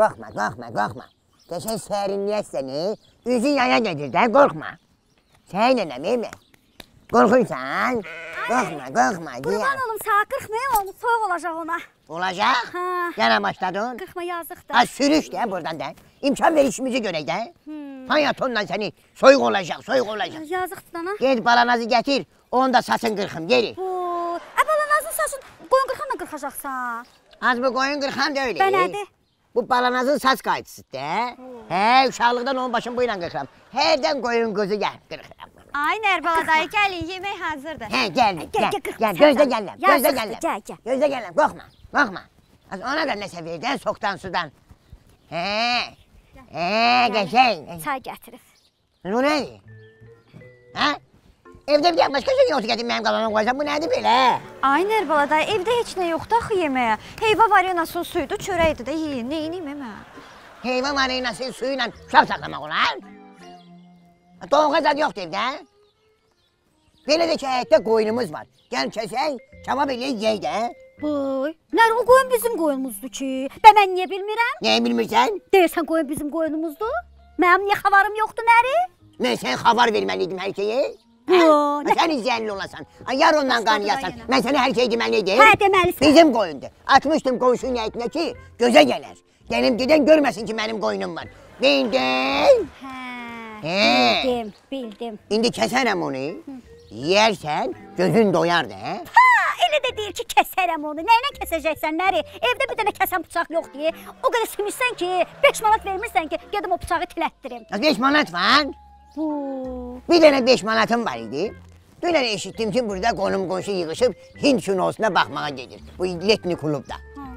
qorxma, qorxma, qorxma. Qəşəng sərinliyə səni, üzü yaya gedir də, qorxma. Sən nənəm, elə. Qorxursan? Qorxma, qorxma, Qurban deyəm. olum sağa 40 min oldu, soyuq olacaq ona. Olacaq? Ha. Yenə başladın? 40 min yazıqdır. Ha sürüş də buradan da. İmkan ver işimizi görək də. Hmm. Panyatonla səni soyuq olacaq, soyuq olacaq. Yazıqdır dana. Ged balanazı gətir, onu da saçın qırxım, geri. Bu, ə balanazın saçın qoyun qırxanla qırxacaqsan. Az bu qoyun qırxan da öyle. Bə nədir? Bu balanazın saç qayçısıdır. Hə, uşaqlıqdan onun başını bu ilə qırxıram. Hərdən qoyun qızı gəl, qırxıram. Ay Nərbala dayı gəlin, yemək hazırdır. Hə, gəl, Gəl, gəl, gözlə gələm, gözlə Yazıqdır, gələm. gəl, gəl. Gözlə gələm, qorxma, qorxma. Ona da nəsə verdən soxdan sudan. Hə, hə, qəşəng. Çay gətirib. Bu nədir? Hə? Evdə bir başqa şey yoxsa gətir mənim qabağıma qoysan, bu nədir belə? Ay Nərbala dayı, evdə heç nə yoxdur axı yeməyə. Heyva varinasının suyudur, çörəkdir də yeyin. Nə edeyim mən? Heyvan marinası suyu ilə uşaq saxlamaq olar. Doğğa zad yoxdur evdə. Belə də ki, həyətdə qoyunumuz var. Gəl kəsək, kabab eləyək yeyək də. Boy, nər o qoyun bizim qoyunumuzdur ki? Bə mən niyə bilmirəm? Nəyi bilmirsən? Deyirsən qoyun bizim qoyunumuzdur? Mənim niyə xəbərim yoxdur nəri? Mən sən xəbar verməliydim hər şeyi. Yo, Ha, nə? Sən izləyənli olasan. Yar ondan da yenə. Mən sənə hər şeyi deməliydim. Hə, deməlisən. Bizim qoyundur. Atmışdım qonşunun həyətinə ki, gözə gələr. Gəlib gedən görməsin ki, mənim qoyunum var. Bildin? Hə, Hə. bildim, bildim. İndi kəsərəm onu. Yeyərsən, gözün doyar da. hə? Ha, elə də deyir ki, kəsərəm onu. Nəylə kəsəcəksən, nəri? Evdə bir dənə kəsən bıçaq yoxdur. O qədər simirsən ki, 5 manat vermirsən ki, gedim o bıçağı tilətdirim. 5 manat var. Bu, Bir dənə 5 manatım var idi. Dünən eşitdim ki, burada qonum qonşu yığışıb Hind kinosuna baxmağa gedir. Bu letni klubda.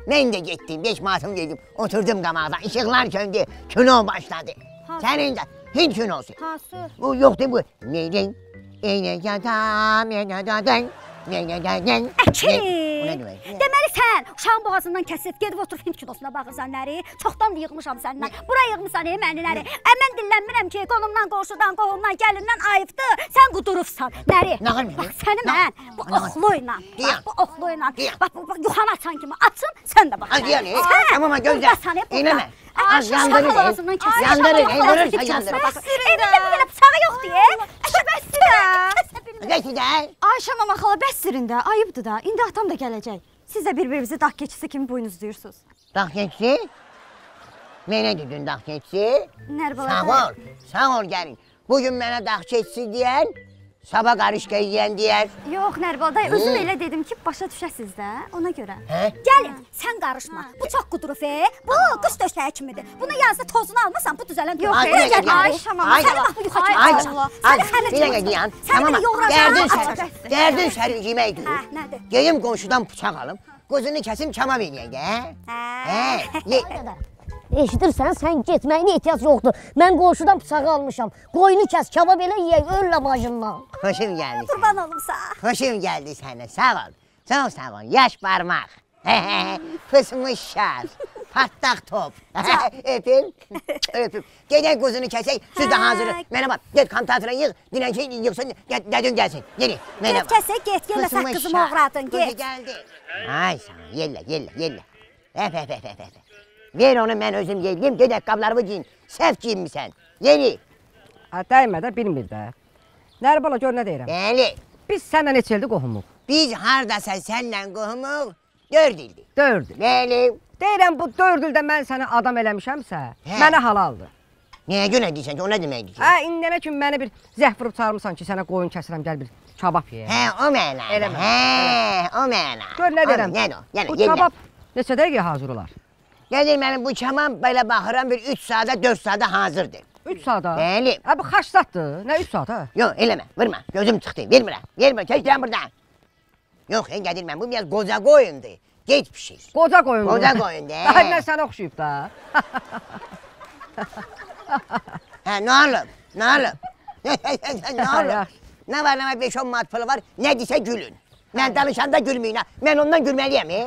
Mən də getdim, 5 manatımı verdim. Oturdum qamaqda, işıqlar söndü, kino başladı. Ha. Sənin də Hind kinosu. hası. Bu yoxdur bu. Neyden? Eynə yadam, eynə dadın. Eynə dadın. Əkin! Demək? Deməli sən uşağın boğazından kəsib gedib oturub Hind kinosuna baxırsan nəri? Çoxdan da yığmışam səndən. Bura yığmısan ey məni nəri? Ə mən dillənmirəm ki, qonumdan, qonşudan, qohumdan, gəlindən ayıbdı. Sən qudurubsan. Nəri? Bax səni mən bu Nağır. oxlu ilə, Deyəm. bax bu oxlu ilə, Deyəm. bax bu bax yuxanı açan kimi açım, sən də bax. Yəni. Tamam gözlə. Eləmə. Az yandırır. ey. Yandırır, yandırırsa kəsin. yandırır. Bax, bir dənə bıçağı yoxdur, gəl. Ayşə mama xala bəsdirin də, ayıbdır da. İndi atam da gələcək. Siz də bir-birinizi dağ keçisi kimi buynuzluyursunuz. Dağ keçsi. Mənə dedin dağ keçsi. Nərbala Sağ ol, sağ ol gəlin. Bugün mənə dağ keçsi deyən, sabah qarışqa yeyən deyər. Yox Nərbala dayı, özüm elə dedim ki, başa düşəsiz də, ona görə. Hə? Gəlin, sən qarışma. Bu çox qudurub, e. Bu qış döşəyi kimidir. Bunu yazda tozunu almasan, bu düzələn Yox, dəqiqə, gəl. ay, Ayşə mama. Sən bax bu yuxa Ay, Ay, keçəcək. Allah. ay, Sən xəmir bir dəqiqə. Sən Tamam, gərdin açacaq. sərin, gərdin sərin yeməkdir. Hə, nədir? Geyim qonşudan bıçaq alım, qozunu kəsim çama eləyək də. Hə, ye. Eşidirsən, sən getməyinə ehtiyac yoxdur. Mən qonşudan bıçağı almışam. Qoyunu kəs, kabab elə yeyək, öllə bacından. Xoşum gəldi. sənə. Qurban olum sağ. Xoşum gəldi sənə. Sağ ol. Çox sağ ol. Yaş barmaq. Fısmış şar. Patlaq top. Öpüm. Öpüm. Gedək quzunu kəsək. Siz də hazır. Mənə bax. Get kontatına yığ. Dinən şey yığsın. Dədin gəlsin. Yeni. Mənə Get kəsək, get, saqqızımı şar. oğradın, Quzu get. gəldi. Ay sağ ol. Yellə, yellə, yellə. Əf, əf, əf, əf, əf. Ver onu mən özüm yelliyim. Gedək qablarımı giyin. Səhv giyinmisən. Yeni. Ha, dəymə də bilmir də. Nərbala gör nə deyirəm. Bəli. Biz səndən neçə ildir qohumuq? Biz hardasa sənlə qohumuq. Dörd ildir. 4 il. Bəli. Deyirəm bu 4 ildə mən səni adam eləmişəmsə, Hə. mənə halaldır. Niyə görə deyirsən ki, o nə deməkdir ki? Hə, indiyənə kimi məni bir zəhv vurub çağırmısan ki, sənə qoyun kəsirəm, gəl bir kabab ye. Hə, o mənada. Eləmə, Hə, o mənada. Gör nə deyirəm. Nə o? Yəni, Bu yenə. kabab neçə dəqiqə hazır olar? Gəlir mənim bu çaman belə baxıram bir 3 saata, 4 saata hazırdır. 3 saata. Bəli. Hə bu xaç zatdır. Nə 3 saata? Yox, eləmə, vurma. Gözüm çıxdı. Vermirəm. Vermirəm. Keçirəm buradan. Yox, e, gəlir mən bu biraz qoca qoyundur. Gec pişir. Qoca qoyun. Qoca qoyun, də. Daha mən sənə oxşuyub da. Hə, nə olub? Nə olub? nə olub? Nə var, nə var, 5-10 mat pulu var. Nə desə gülün. Mən danışanda gülməyin. ha. Mən ondan gülməliyəm, e?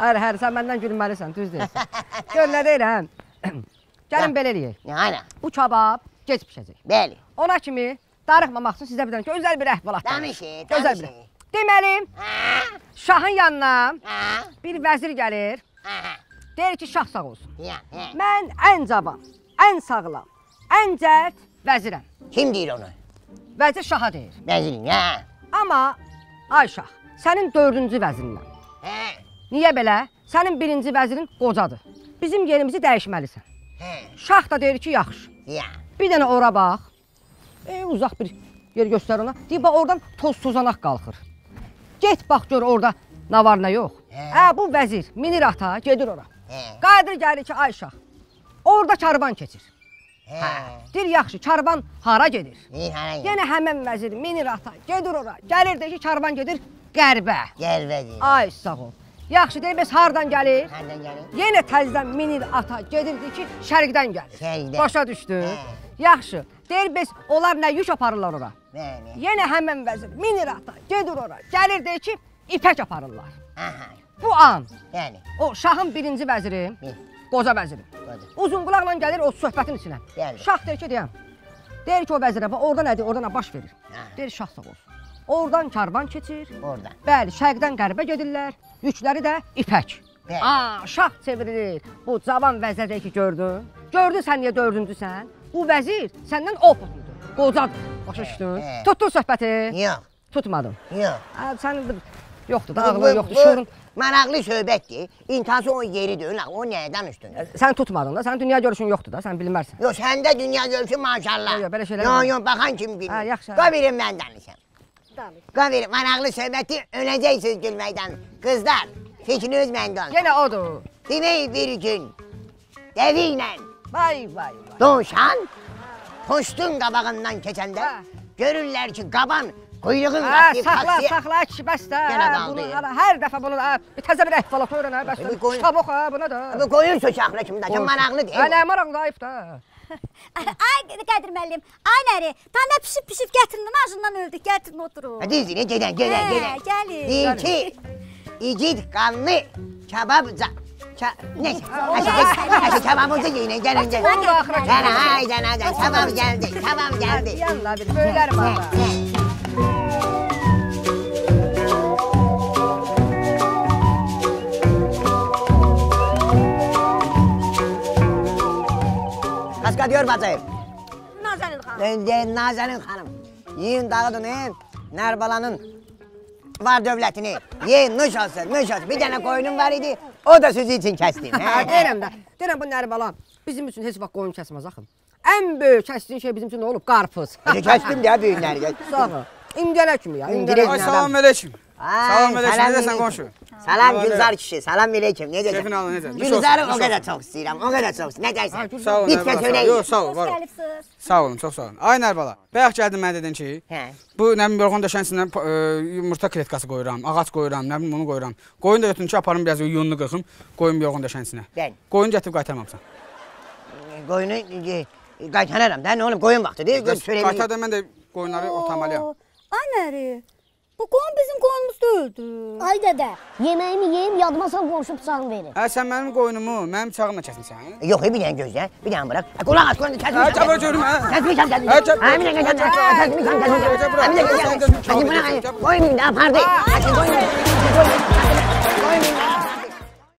Hər, hər, sən məndən gülməlisən, düz deyirsən. Gör nə deyirəm. Gəlin belə eləyək. Nə ana? Bu kabab gec bişəcək. Bəli. Ona kimi darıxmamaq üçün sizə bir dənə gözəl bir əhvalat danışım. Gözəl bir. Deməli, Hə? şahın yanına Hə? bir vəzir gəlir. Hə? Deyir ki, şah sağ olsun. Hə. Mən ən cavan, ən sağlam, ən cəld vəzirəm. Kim deyir onu? Vəzir şaha deyir. Vəzirin, ya. Amma ay şah, sənin dördüncü vəzirinəm. Hə, Niyə belə? Sənin birinci vəzirin qocadır. Bizim yerimizi dəyişməlisən. hə, Şah da deyir ki, yaxşı. ya. Bir dənə ora bax. E, uzaq bir yer göstər ona. Deyir, bax oradan toz tozanaq qalxır. Get bax gör orada nə var nə yox. Hə. Hə, bu vəzir minir ata, gedir ora. Hə, Qayıdır gəlir ki, ay şah. Orada karvan keçir. hə. Deyir, yaxşı, karvan hara gedir? Yenə həmən vəzir minir ata, gedir ora. Gəlir də ki, karvan gedir qərbə. Gel vəzir. Ay sağ ol. Yaxşı, deyir, bəs hardan gəlir? Hardan gəlir? Yenə təzədən minir ata, gedirdi ki, şərqdən gəlir. Şərqdən. Başa düşdü. Hə. Yaxşı. Deyir, bəs onlar nə yük aparırlar ora? Bəli. Yenə həmən vəzir minir ata, gedir ora. Gəlir deyir ki, ipək aparırlar. Aha. Bu an Yəni, o şahın birinci vəziri, Bir. qoca vəziri. qoca. Uzun qulaqla gəlir o söhbətin içinə. Bəli. Şah deyir ki, deyəm. Deyir ki, o vəzirə, orada nədir, orada nə baş verir? Hə. Deyir, şah sağ olsun. Oradan karvan keçir. Oradan. Bəli, şərqdən qərbə gedirlər. Yükləri də ipək. Aa, şah çevrilir. Bu cavan vəzir deyir ki, gördün? Gördün sən niyə dördüncüsən? Bu vəzir səndən oputludur. Qocadır. Başa düşdün? Hə. Tutdun söhbəti? Yox, Tutmadım. yox. Sən yoxdur da, ağlın yoxdur. bu Şuurun. Maraqlı söhbətdir. İntihası o yeri deyil, o nəyə danışdın? Sən tutmadın da, sənin dünya görüşün yoxdur da, sən bilmərsən. Yox, səndə dünya görüşü maşallah. Yox, belə şeylər Yox, yox, baxan kim bilir. Hə, yaxşı. Qoy verin mən danışam. Qoy verin, maraqlı söhbəti öləcəksiniz gülməkdən. Qızlar, fikriniz məndə olsun. Yenə odur. Demək bir gün dəvi ilə Vay vay vay. Doğuşan poçtun qabağından keçəndə görürlər ki, qaban quyruğun Hə, qatıyıb saxla, taksiyə. saxla kişi bəs də. Yenə ala, hər dəfə bunu təzə bir əhvalat öyrən bəs. Qoyun- Kitab oxu buna da. Bu qoyun sökəklə kimi daşın maraqlı Hə, deyil. nə maraqlı ayıb da. Ay Qədir müəllim, ay nəri? Ta nə pişib pişib gətirdin, acından öldük, gətirin oturun. Düzdür, gedən, gedən, gedən. gəlin. Deyir ki, igid qanlı kababca. Neyse, aşı, kebabımızı yiyin, axıra Gel, haydi, haydi, kebab geldi, kebab geldi. Yanla bir böylər var. Da. Kaskadıyor bacı. Nazanil xanım. Nazanin hanım. Yiyin dağıdın he. Nerbalanın var dövlətini. Yiyin, nuş olsun, nuş olsun. Bir tane koyunum var idi, o da sizi için kestim. Hə, deyirəm də. Deyirəm bu Nərbalan bizim üçün heç vaxt qoyun kəsməz axı. Ən böyük kəsdiyin şey bizim üçün nə olub? Qarpız. Kestim ya büyükleri. Sağ ol. İndiyənə kimi ya. Ay salam aleyküm. Ay, Salam salam Necəsən aleyküm. qonşu? Salam Gülzar kişi, salam aleyküm. Ne Keyfin alın, necə? Gülzar'ı o olsun. çok istiyorum, o kadar çok. Ne dersin? Sağ olun. Nərbala, sağ olun. Yox, sağ ol, Xoş var ol. gəlibsiz. Sağ olun, çox sağ olun. Ay Nərbala, bayaq gəldin mənə dedin ki, Hə. bu nə bilim yorğan döşənsinə e, yumurta kletkası qoyuram, ağac qoyuram, nə bilim bunu qoyuram. Qoyun da götürün ki, aparım biraz yununu qırxım, qoyum yorğan döşənsinə. Ben Qoyun gətirib qaytarmamısan. koyunu e, qaytararım da, ne oğlum koyun vaxtı değil, gör söyleyin. Qaytar da mən də qoyunları otamalıyam. Oo, Ay nəri? Bu qoyun bizim qoyunumuz deyildi. Ay dədə, yeməyimi yeyim, yadıma sal qonşu bıçağını verin. Hə, sən mənim qoyunumu mənim bıçağımla kəsmisən. Yok, bir tane gözle, bir tane bırak. Ha, Kulak aç, kulak aç. Hə, çabuk görüm, hə. Ha, çabuk. Ha, bir dakika, kesmişəm, kesmişəm, kesmişəm. Ha, bir dakika, kesmişəm. Hadi bırak, koyun da apardı. Hadi koyun.